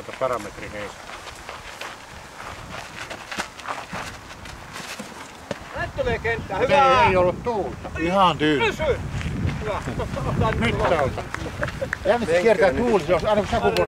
Ota parametri heistä. Näin tulee kenttä. Hyvä. ei ei ollut tuulta. Ihan tyyli. Pysy. Hyvä. Nyt ota. Ja kiertää tuuli, se on aina kun